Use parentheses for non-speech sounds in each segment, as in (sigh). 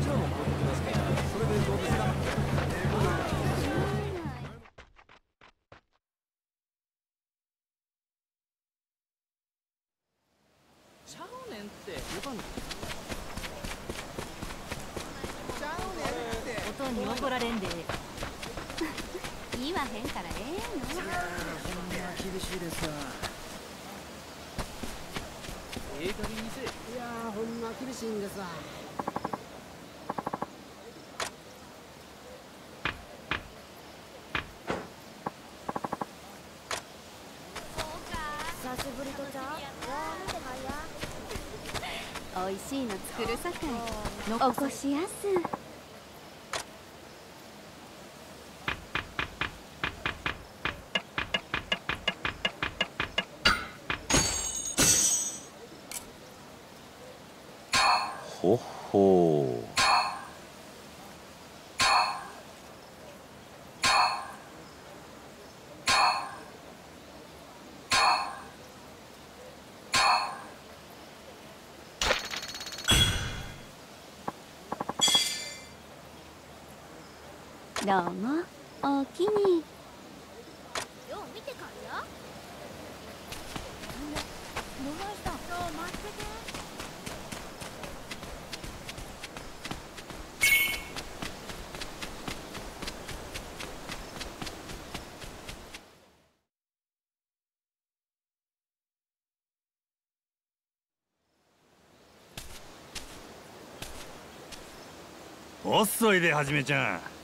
ちゃうねんってよかんの音に怒られんで言わへんからええの厳しいですわええ加減にせいやほんま厳しいんですわ久しぶりとちゃう作るさかいおこしやすどうもおおきに。遅いではじめちゃん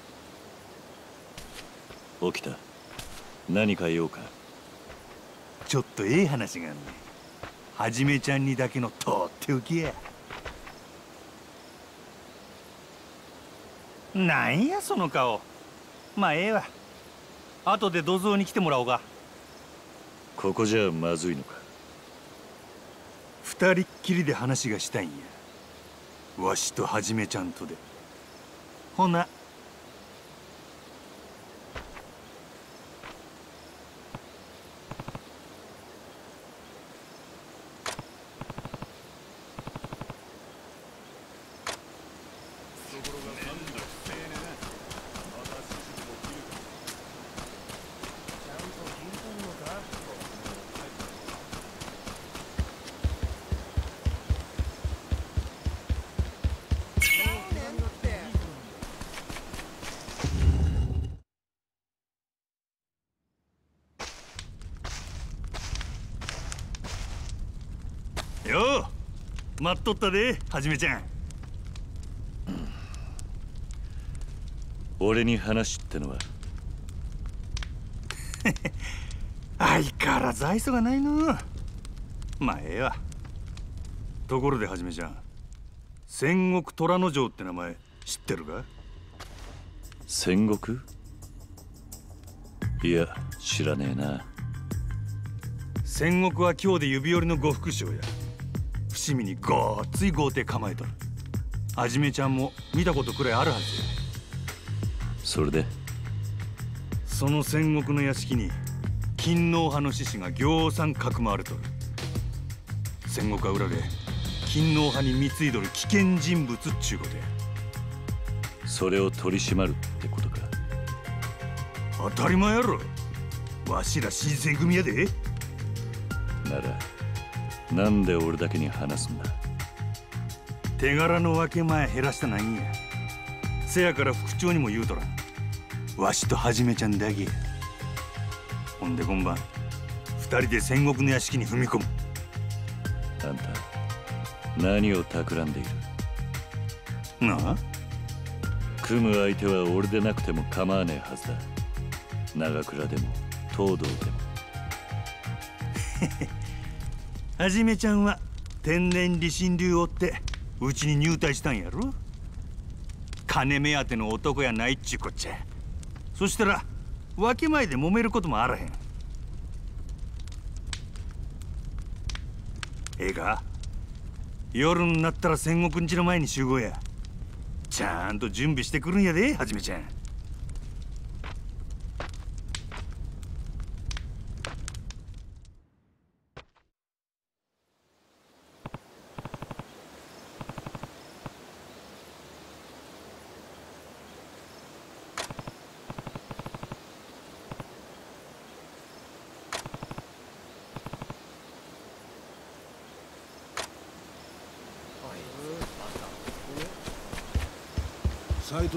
起きた。何か言おうか。ちょっとええ話があんね。はじめちゃんにだけのとっておきや。なんやその顔。まあええわ。後で土蔵に来てもらおうか。ここじゃまずいのか。二人っきりで話がしたいんや。わしとはじめちゃんとで。ほなよう待っとったではじめちゃん。俺に話ってのは？(laughs) 相変わらず愛想がないの。まあええわ。ところではじめちゃん。戦国虎之丞って名前知ってるか？戦国？いや知らねえな。戦国は今日で指折りの呉服商や伏見にごっつい豪邸構えとる。はじめちゃんも見たことくらいあるはずや。それで？その戦国の屋敷に勤王派の志士がぎょうさんかくまわれとる。戦国は裏で勤王派に貢いどる危険人物っちゅうことや。それを取り締まるってことか。当たり前やろ。わしら新選組やで。ならなんで俺だけに話すんだ？手柄の分け前減らしたないんや。せやから副長にも言うとら。んわしとはじめちゃんだけや。ほんで今晩二人で戦国の屋敷に踏み込む。あんた何を企んでいる？なあ？組む相手は俺でなくても構わねえはずだ。長倉でも東堂でも (laughs) はじめちゃんは天然理心流を追ってうちに入隊したんやろ？金目当ての男やないっちゅうこっちゃ。そしたら分け前で揉めることもあらへん。ええか？夜になったら戦国んちの前に集合や。ちゃんと準備してくるんやではじめちゃん。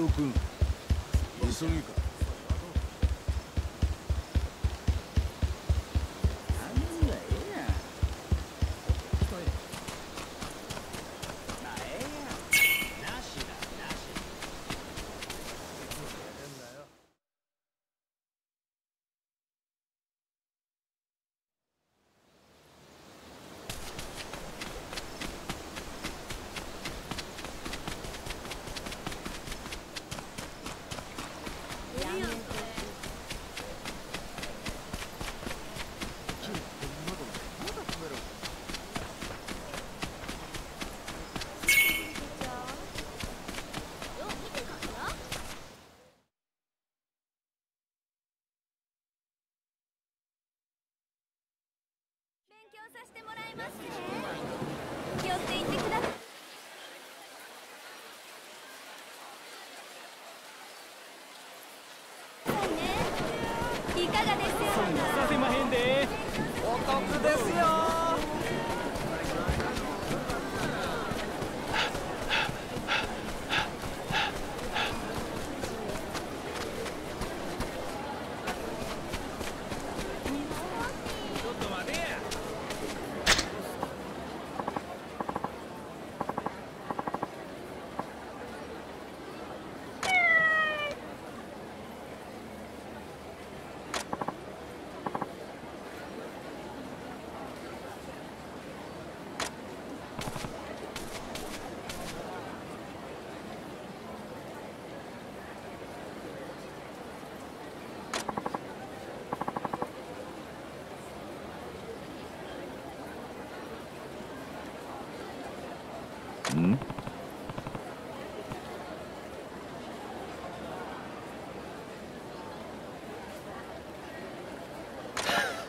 藤君。させてもらいますね。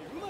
you.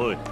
お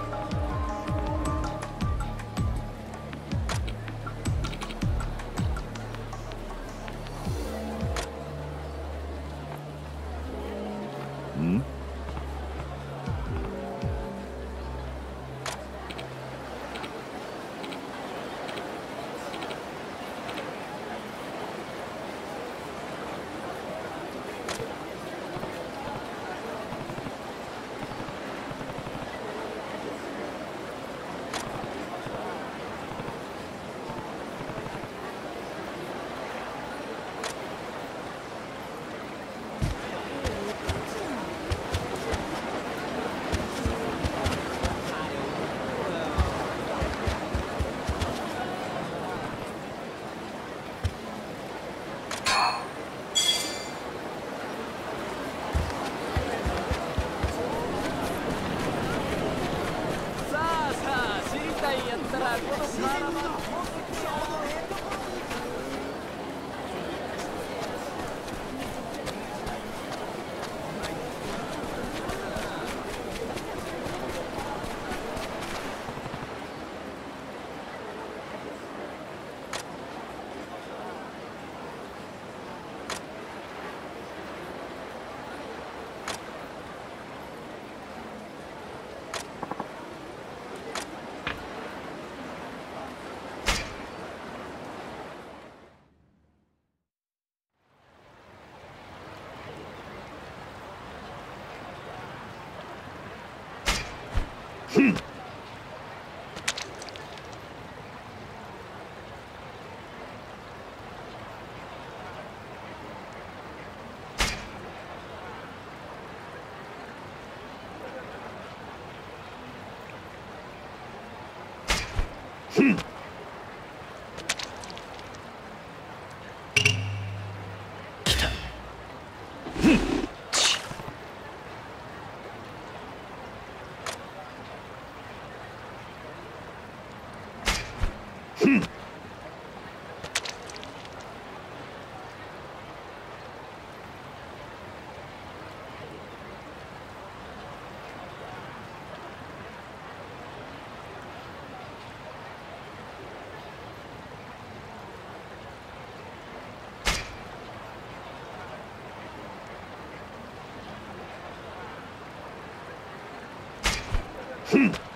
哼。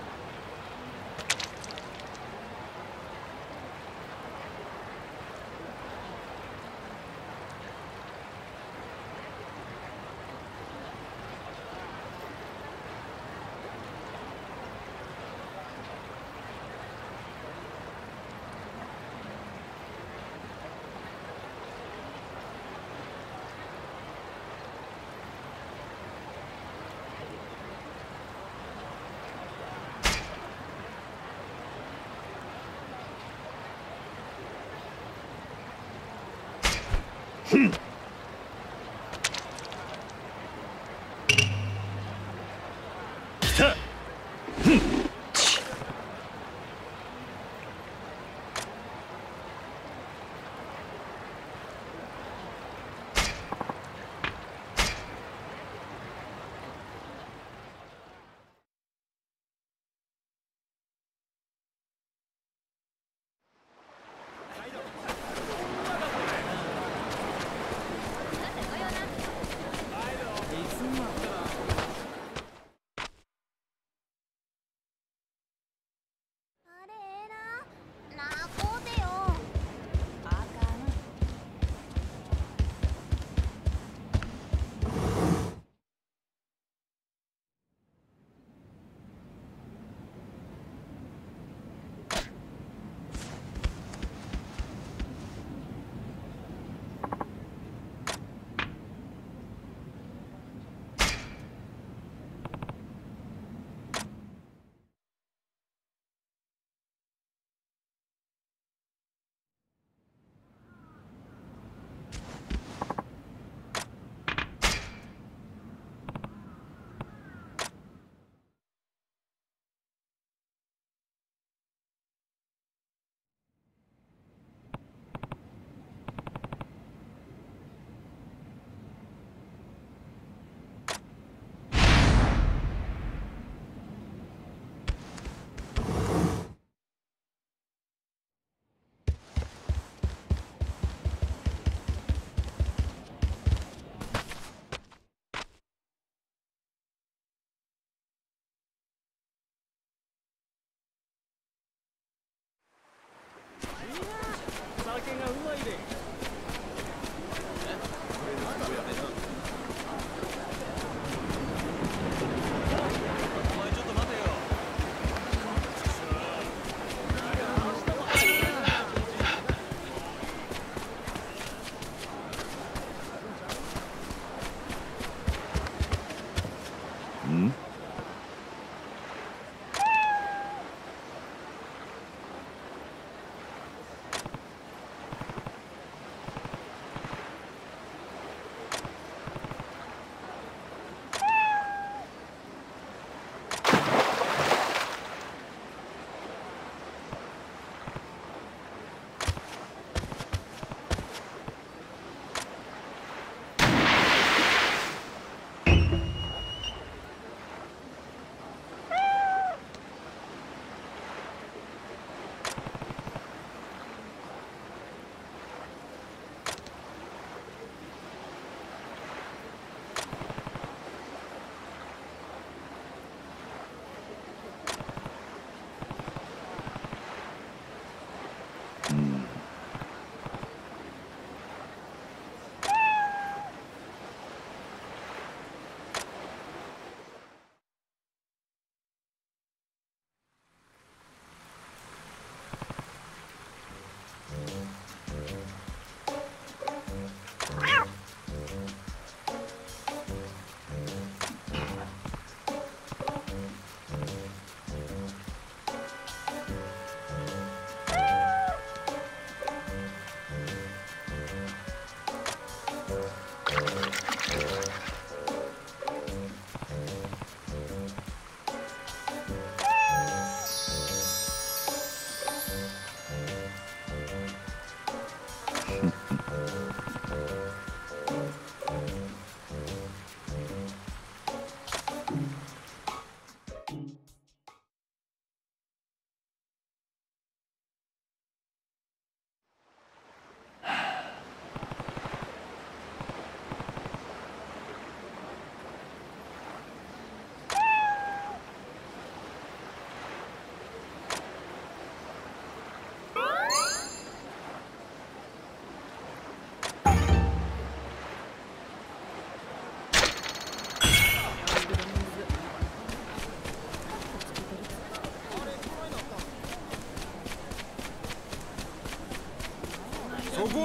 来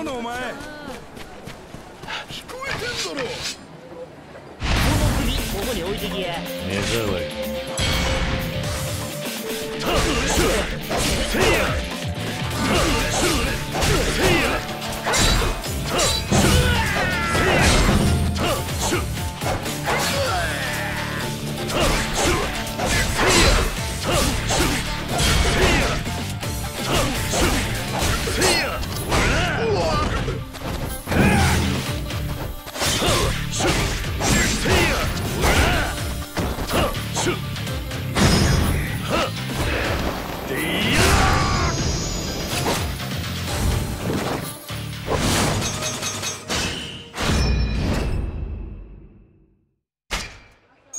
うなお前。聞こえてんだろ。この首ここに置いてきや。目障り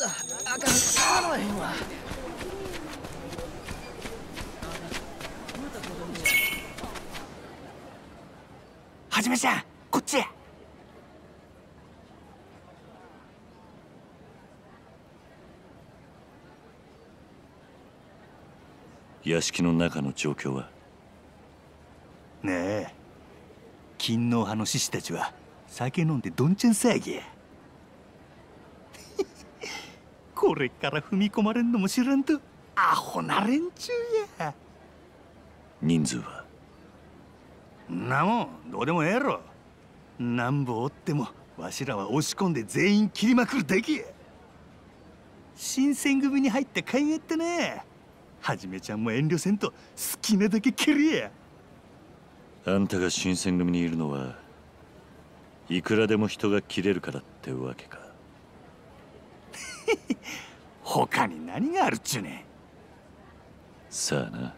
あかん。叶わへんわ。はじめちゃんこっちや。屋敷の中の状況は？ねえ。勤皇派の志士たちは酒飲んでどんちゃん騒ぎやこれから踏み込まれんのも知らんとアホな連中や。人数は？んなもんどうでもええやろ。なんぼおってもわしらは押し込んで全員切りまくるだけや。新選組に入った甲斐があってね。はじめちゃんも遠慮せんと好きなだけ切りや。あんたが新選組にいるのはいくらでも人が切れるからってわけか (laughs) 他に何があるっちゅうねん。さあな。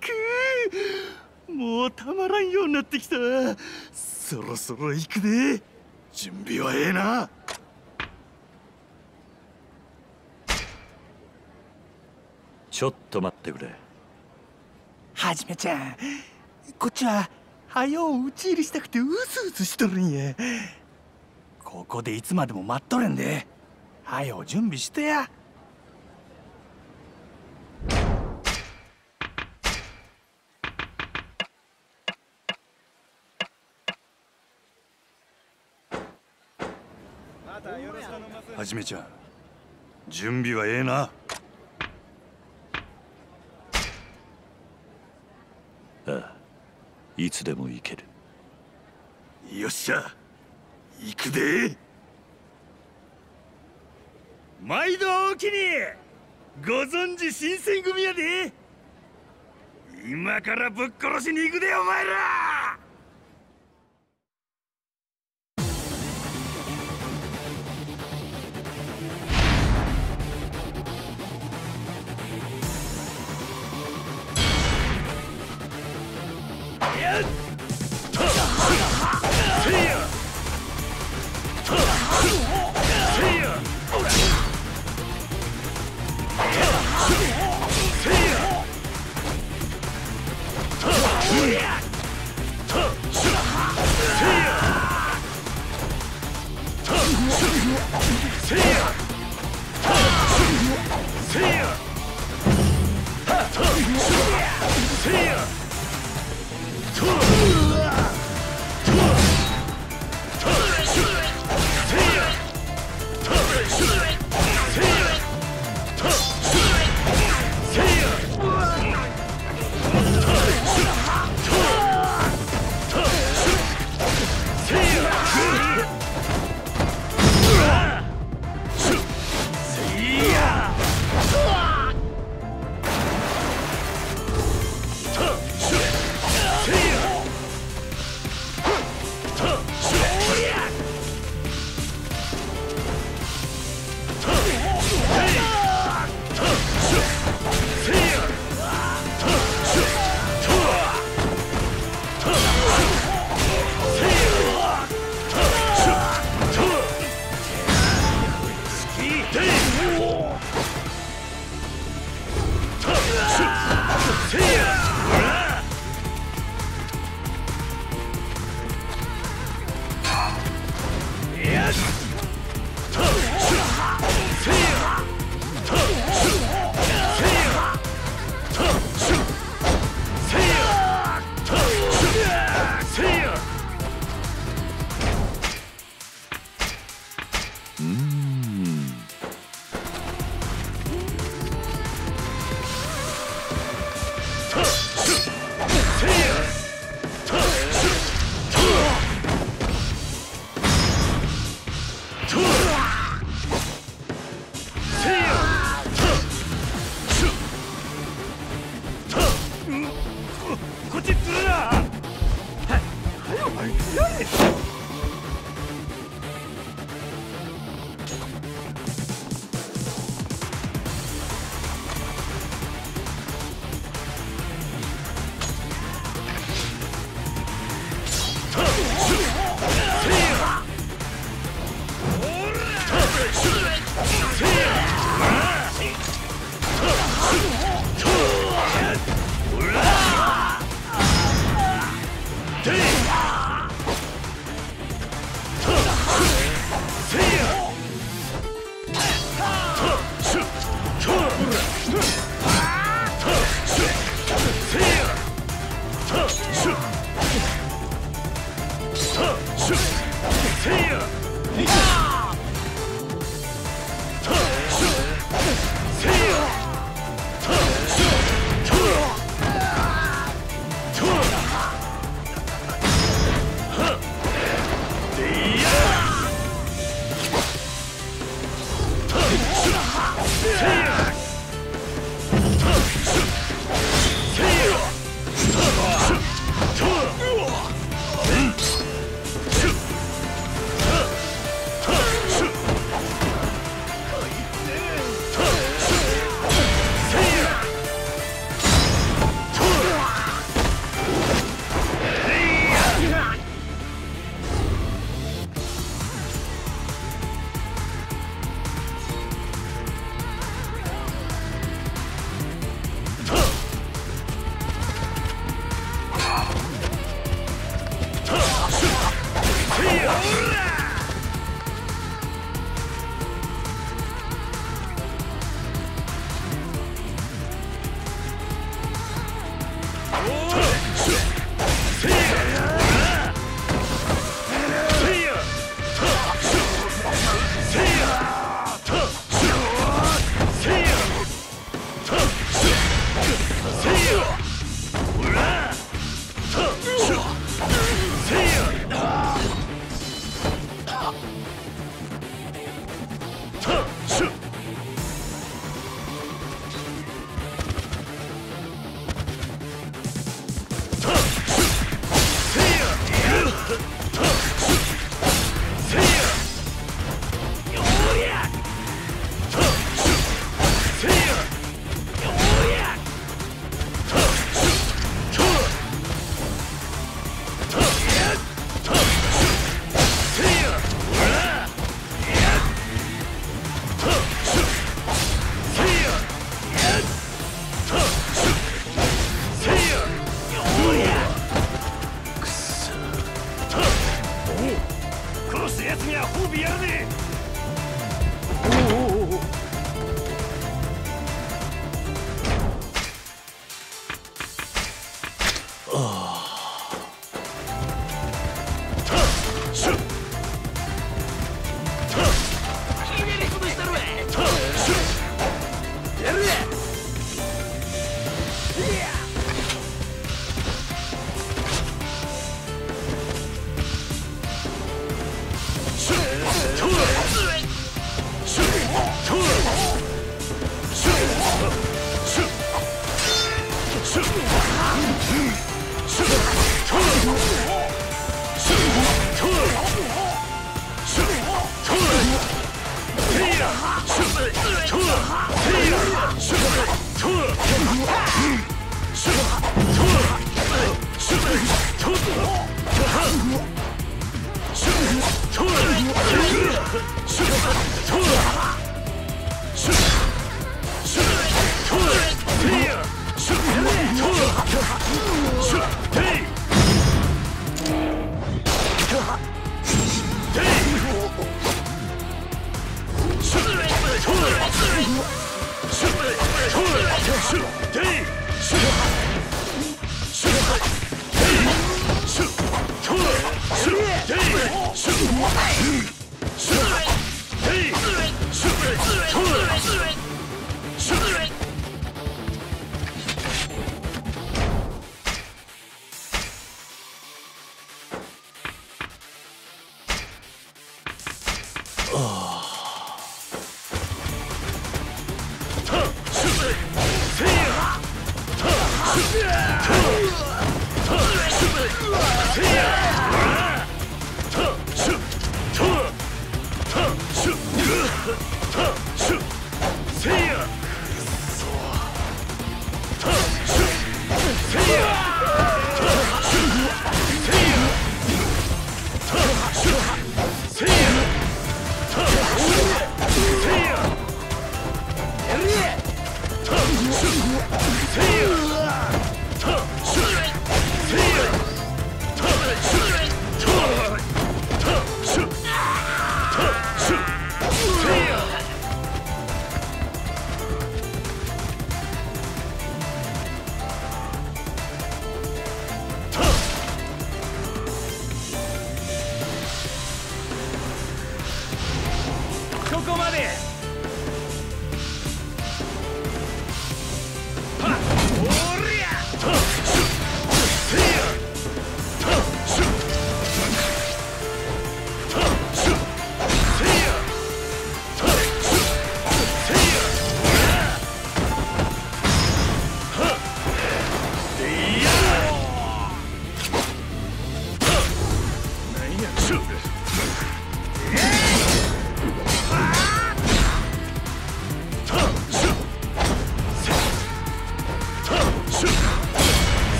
くーもうたまらんようになってきた。そろそろ行くで。準備はええな。ちょっと待ってくれ。はじめちゃんこっちははよう討ち入りしたくてうずうずしとるんやここでいつまでも待っとれんで。はよう準備してや。はじめちゃん準備はええな。ああいつでも行ける。よっしゃ行くで。毎度おおきにご存知新選組やで。今からぶっ殺しに行くでお前ら。See ya!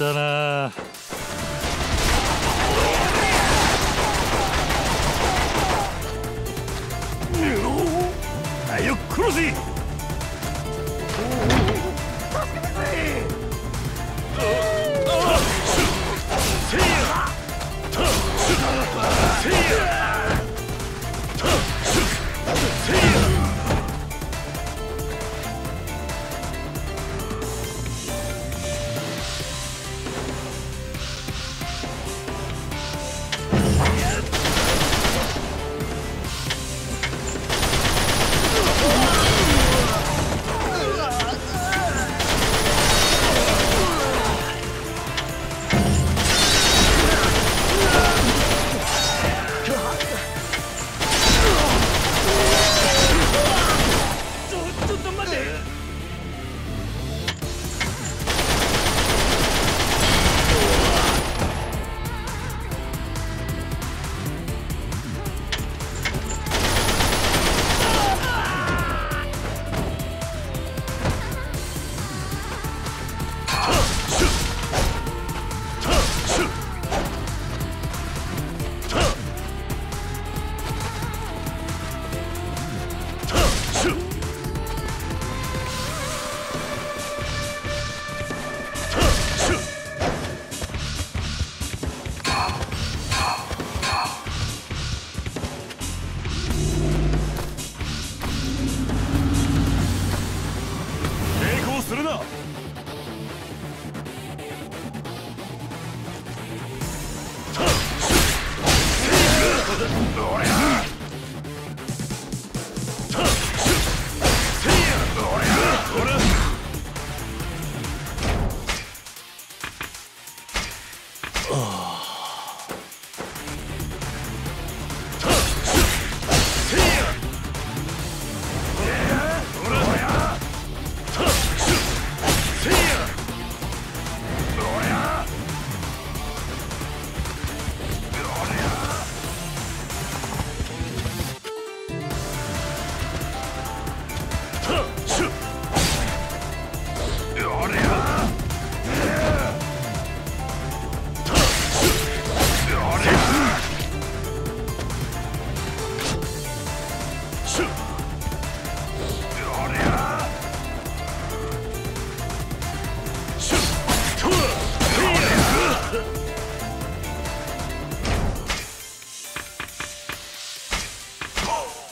ったな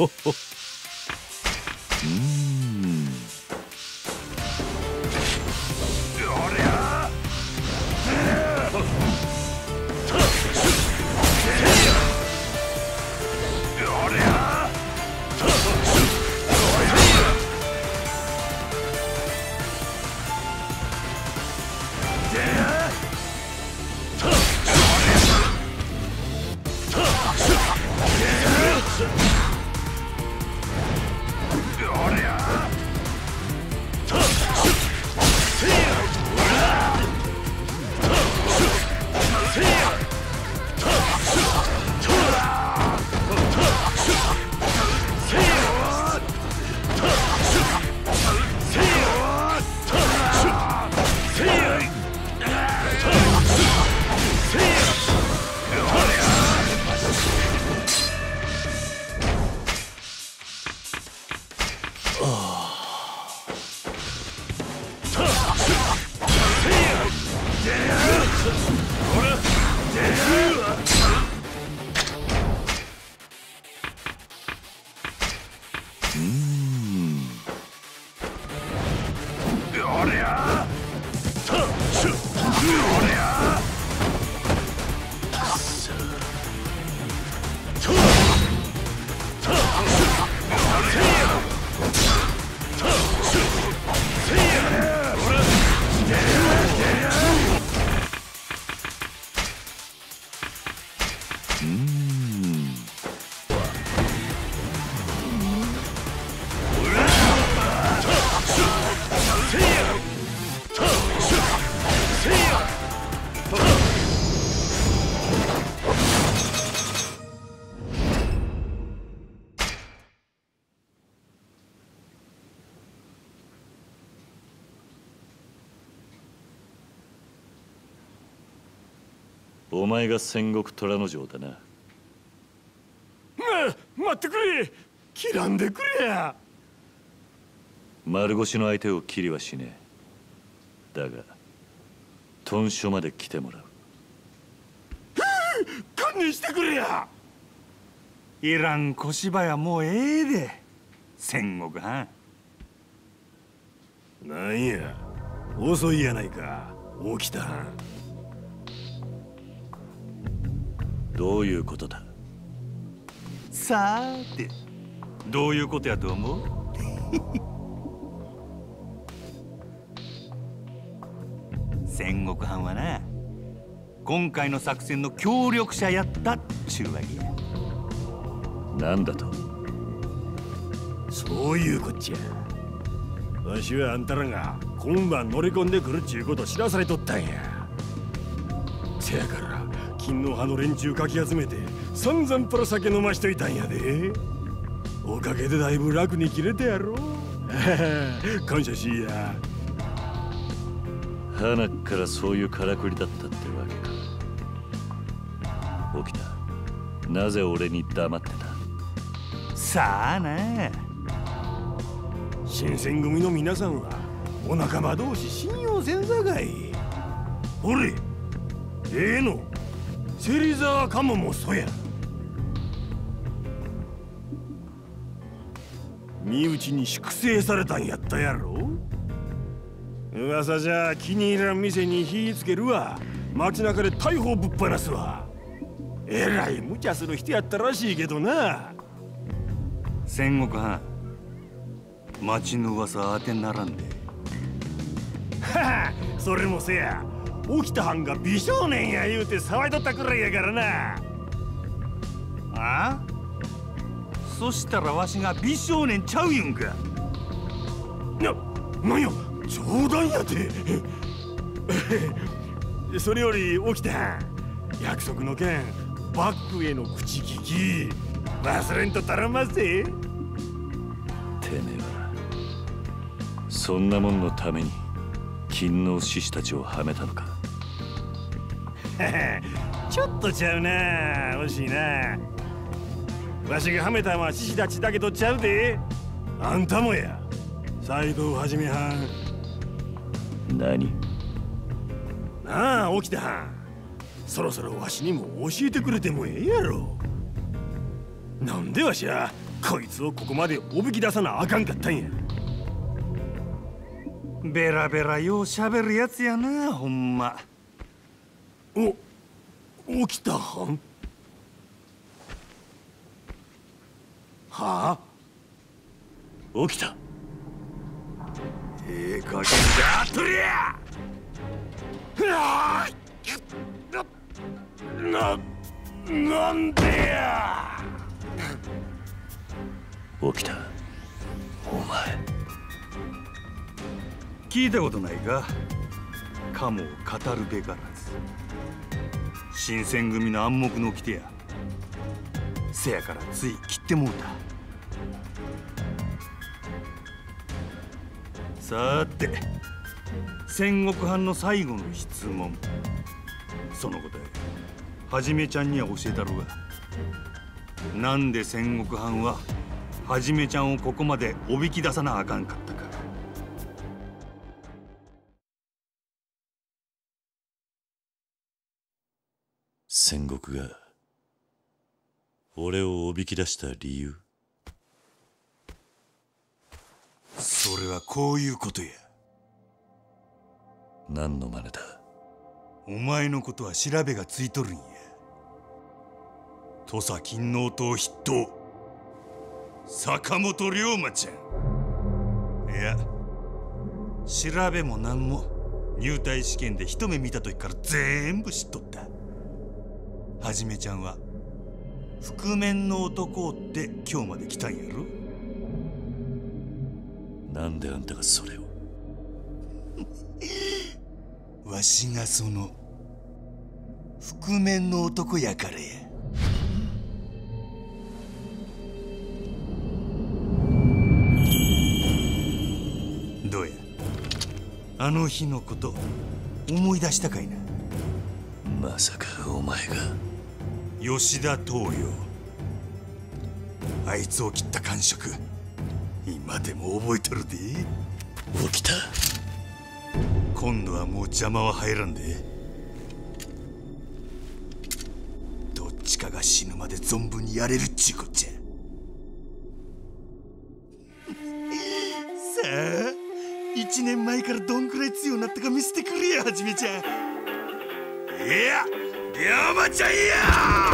oh, (laughs) oh. お前が戦国虎之丞だな。待ってくれ。切らんでくれや。丸腰の相手を切りはしねえ。だが豚書まで来てもらう。堪忍してくれや。いらん小芝やもうええで戦国藩なんや遅いやないか。起きたどういうことだ？さーて。どういうことやと思う？(laughs) 戦国藩はな今回の作戦の協力者やったっちゅうわけや。なんだと？そういうこっちゃ。わしはあんたらが今晩乗り込んでくるっちゅうこと知らされとったんや。せやから金の葉の連中かき集めて散々プラ酒飲ましといたんやで。おかげでだいぶ楽に切れたやろ (laughs) 感謝しいや。花っからそういうからくりだったってわけか。起きたなぜ俺に黙ってた？さあな。新選組の皆さんはお仲間同士信用せんさかい。ほれええの？芹沢かももそや身内に粛清されたんやったやろ。噂じゃ気に入らん店に火つけるわ。街中で逮捕ぶっ放すわ。えらい無茶する人やったらしいけどな。戦国藩町の噂当てにならんで。は (laughs) はそれもせや起きた藩が美少年や言うて騒いとったくらいやからな。あ？そしたらわしが美少年ちゃういうんか。な、なんや？冗談やて。(laughs) それより起きた約束の件バックへの口利き忘れんとたらませてめえはそんなもんのために勤王志士たちをはめたのか？(laughs) ちょっとちゃうな惜しいな。わしがはめたんは獅子たちだけとちゃうで。あんたもや。斎藤はじめはん。何？なあ起きたはん。そろそろわしにも教えてくれてもええやろ。なんでわしはこいつをここまでおびき出さなあかんかったんや。ベラベラようしゃべるやつやなほんまお起きたはん。はあ？起きた。ええ加減だとりゃなななんでや。起きた。お前。聞いたことないか？カモを語るべからず新選組の暗黙の掟やせやからつい切ってもうた。さて戦国藩の最後の質問。その答えはじめちゃんには教えたろうが。なんで戦国藩ははじめちゃんをここまでおびき出さなあかんか。ったが俺をおびき出した理由。それはこういうことや。何の真似だ？お前のことは調べがついとるんや。土佐勤王党筆頭。坂本龍馬ちゃん。いや調べも何も入隊試験で一目見た時から全部知っとったはじめちゃんは覆面の男をって今日まで来たんやろ？なんであんたがそれを？(laughs) わしがその覆面の男やからや。どうや？あの日のこと思い出したかいなまさかお前が。吉田東洋。あいつを切った感触今でも覚えてるで。起きた。今度はもう邪魔は入らんで。どっちかが死ぬまで存分にやれるっちゅうこっちゃ。さあ一年前からどんくらい強くなったか見せてくれやはじめちゃんいや龍馬ちゃんや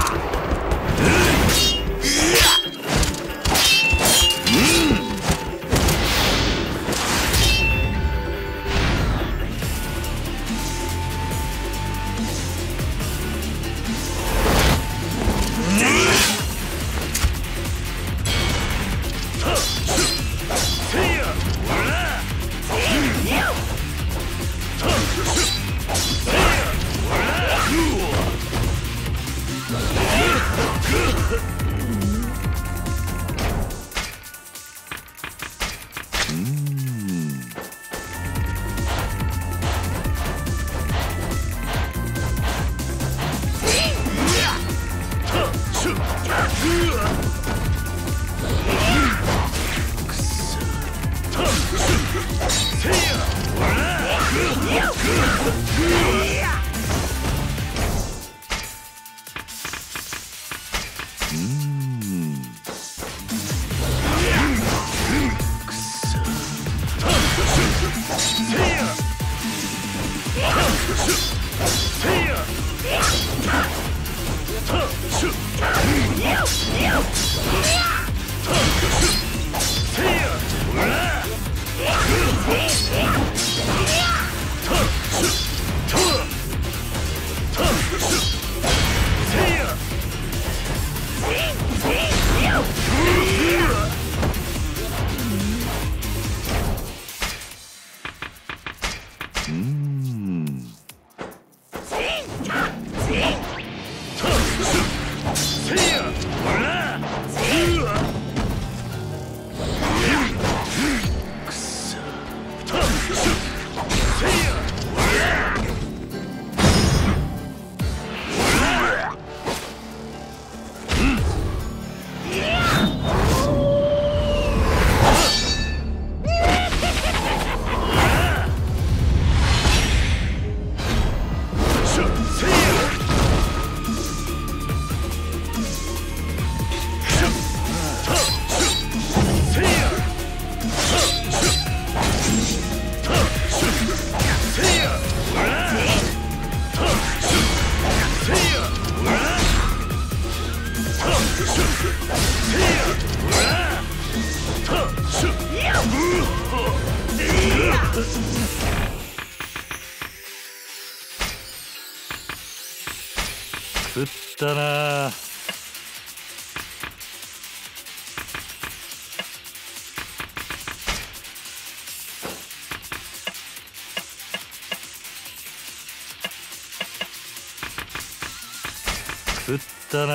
食っ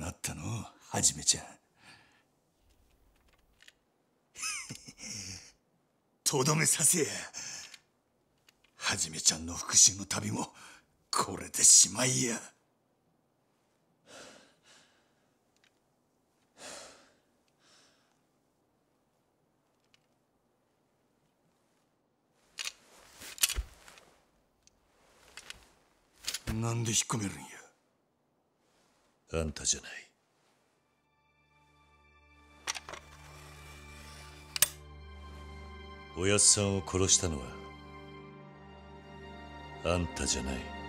なったの？はじめちゃん。(laughs) とどめさせや。はじめちゃんの復讐の旅もこれでしまいや。なんで引っ込めるんや？あんたじゃない。おやっさんを殺したのはあんたじゃない。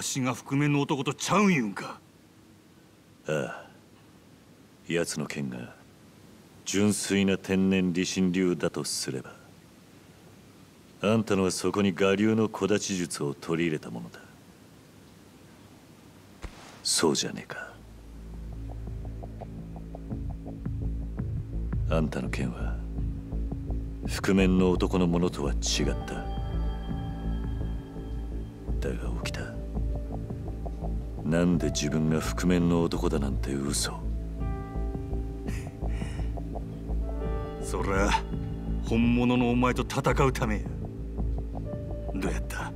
わしが覆面の男とちゃうんいうんか？ああ。奴の剣が純粋な天然理心流だとすればあんたのはそこに我流の小立ち術を取り入れたものだ。そうじゃねえか。あんたの剣は覆面の男のものとは違った。だが起きた。なんで自分が覆面の男だなんて嘘。(laughs) そりゃ本物のお前と戦うためや。どうやった？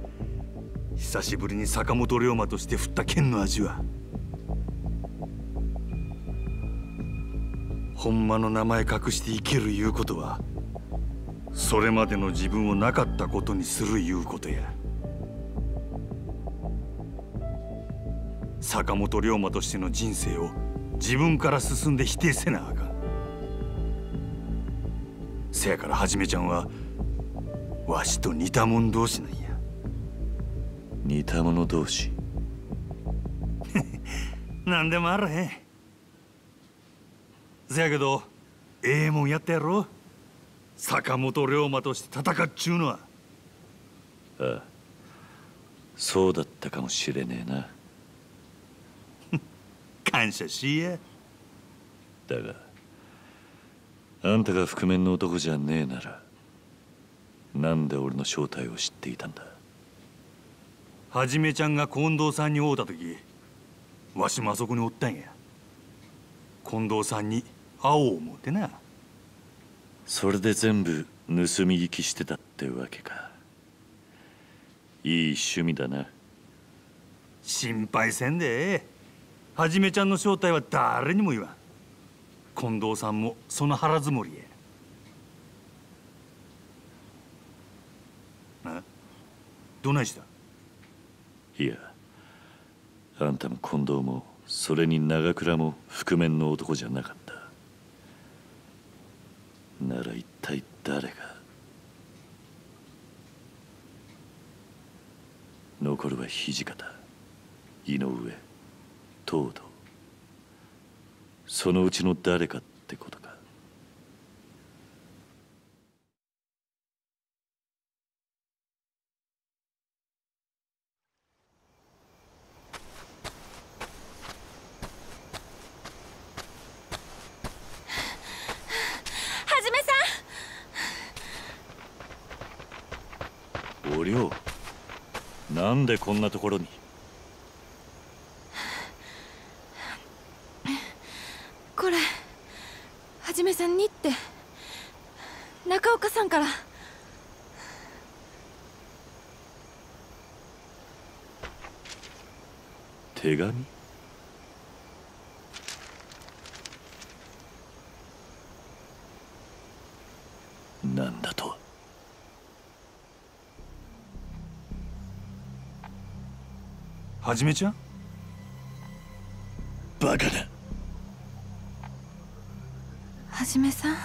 久しぶりに坂本龍馬として振った剣の味は。ほんまの名前隠して生きるいうことはそれまでの自分をなかったことにするいうことや。坂本龍馬としての人生を自分から進んで否定せなあかん。せやからはじめちゃんはわしと似た者同士なんや。似た者同士？(laughs) 何でもあらへん。せやけどええもんやったやろ？坂本龍馬として戦っちゅうのは。ああそうだったかもしれねえな感謝しいやだがあんたが覆面の男じゃねえならなんで俺の正体を知っていたんだ？はじめちゃんが近藤さんに会うた時わしもあそこにおったんや。近藤さんに会おう思うてな。それで全部盗み聞きしてたってわけか。いい趣味だな。心配せんでええはじめちゃんの正体は誰にも言わん。近藤さんもその腹積もりやなどないした？いやあんたも近藤もそれに長倉も覆面の男じゃなかった。なら一体誰が？残るは土方。井上。東堂そのうちの誰かってことか。はじめさん。お涼。なんでこんなところにこれはじめさんにって中岡さんから手紙なんだとはじめちゃんバカだ。はじめさん